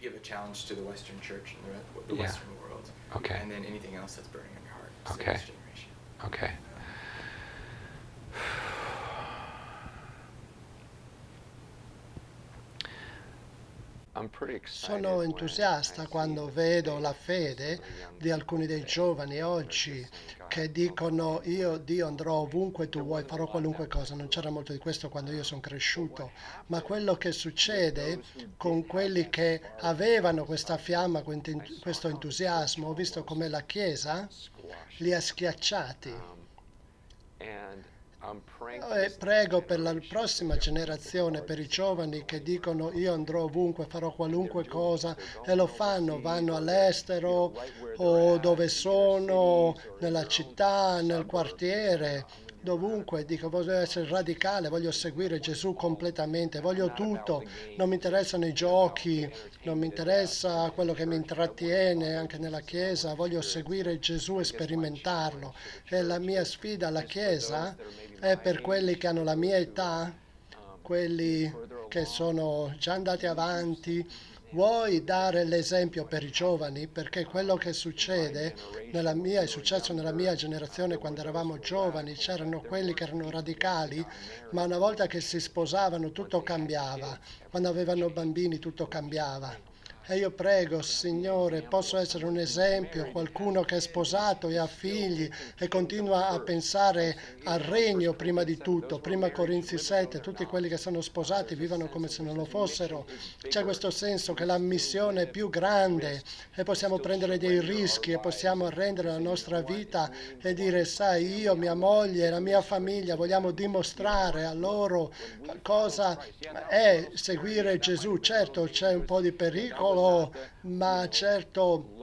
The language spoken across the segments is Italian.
you give a challenge to the Western church and the, the Yeah. Western world, Okay. and then anything else that's burning on your heart. So Okay. this generation. Okay. I'm pretty excited Sono entusiasta quando vedo la fede di alcuni dei giovani oggi che dicono io Dio andrò ovunque tu vuoi, farò qualunque cosa. Non c'era molto di questo quando io sono cresciuto, ma quello che succede con quelli che avevano questa fiamma, questo entusiasmo, ho visto come la Chiesa li ha schiacciati. E prego per la prossima generazione, per i giovani che dicono io andrò ovunque, farò qualunque cosa e lo fanno, vanno all'estero o dove sono, nella città, nel quartiere, dovunque. Dico voglio essere radicale, voglio seguire Gesù completamente, voglio tutto. Non mi interessano i giochi, non mi interessa quello che mi intrattiene anche nella Chiesa, voglio seguire Gesù e sperimentarlo. E la mia sfida alla Chiesa è per quelli che hanno la mia età, quelli che sono già andati avanti. Vuoi dare l'esempio per i giovani? Perché quello che succede nella mia, è successo nella mia generazione quando eravamo giovani, c'erano quelli che erano radicali, ma una volta che si sposavano tutto cambiava, quando avevano bambini tutto cambiava. E io prego, Signore, posso essere un esempio, qualcuno che è sposato e ha figli e continua a pensare al regno prima di tutto. Prima Corinzi 7, tutti quelli che sono sposati vivono come se non lo fossero. C'è questo senso che la missione è più grande e possiamo prendere dei rischi e possiamo arrendere la nostra vita e dire, sai, io, mia moglie la mia famiglia vogliamo dimostrare a loro cosa è seguire Gesù. Certo c'è un po' di pericolo, ma certo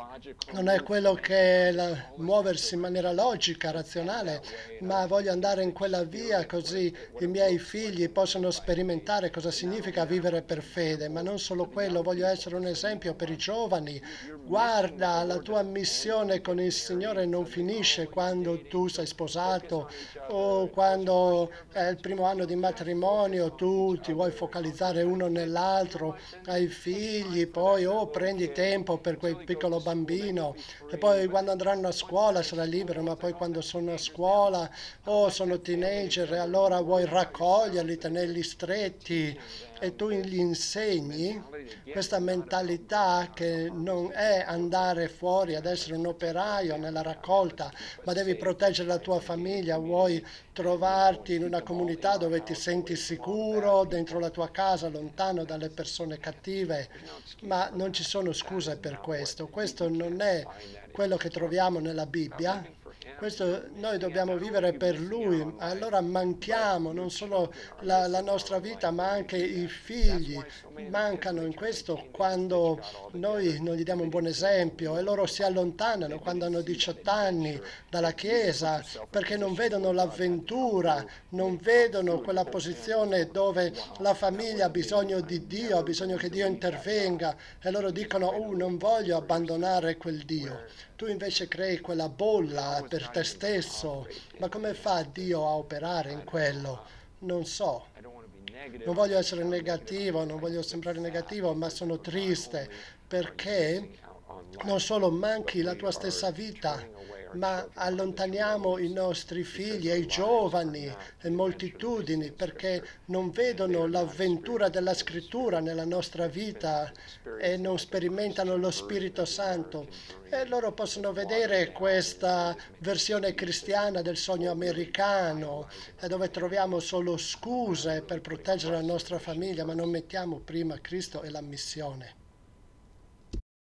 non è quello che è muoversi in maniera logica, razionale, ma voglio andare in quella via così i miei figli possono sperimentare cosa significa vivere per fede, ma non solo quello, voglio essere un esempio per i giovani. Guarda, la tua missione con il Signore non finisce quando tu sei sposato o quando è il primo anno di matrimonio, tu ti vuoi focalizzare uno nell'altro, hai figli, poi o prendi tempo per quel piccolo bambino e poi quando andranno a scuola sarai libero, ma poi quando sono a scuola o sono teenager e allora vuoi raccoglierli, tenerli stretti e tu gli insegni questa mentalità che non è andare fuori ad essere un operaio nella raccolta, ma devi proteggere la tua famiglia, vuoi trovarti in una comunità dove ti senti sicuro, dentro la tua casa, lontano dalle persone cattive, ma non ci sono scuse per questo. Questo non è quello che troviamo nella Bibbia. Questo noi dobbiamo vivere per Lui, allora manchiamo non solo la, la nostra vita ma anche i figli, mancano in questo quando noi non gli diamo un buon esempio e loro si allontanano quando hanno 18 anni dalla Chiesa perché non vedono l'avventura, non vedono quella posizione dove la famiglia ha bisogno di Dio, ha bisogno che Dio intervenga. E loro dicono oh, non voglio abbandonare quel Dio. Tu invece crei quella bolla per te stesso, ma come fa Dio a operare in quello? Non so. Non voglio essere negativo, non voglio sembrare negativo, ma sono triste perché non solo manchi la tua stessa vita, ma allontaniamo i nostri figli e i giovani e moltitudini perché non vedono l'avventura della scrittura nella nostra vita e non sperimentano lo Spirito Santo. E loro possono vedere questa versione cristiana del sogno americano, eh, dove troviamo solo scuse per proteggere la nostra famiglia, ma non mettiamo prima Cristo e la missione.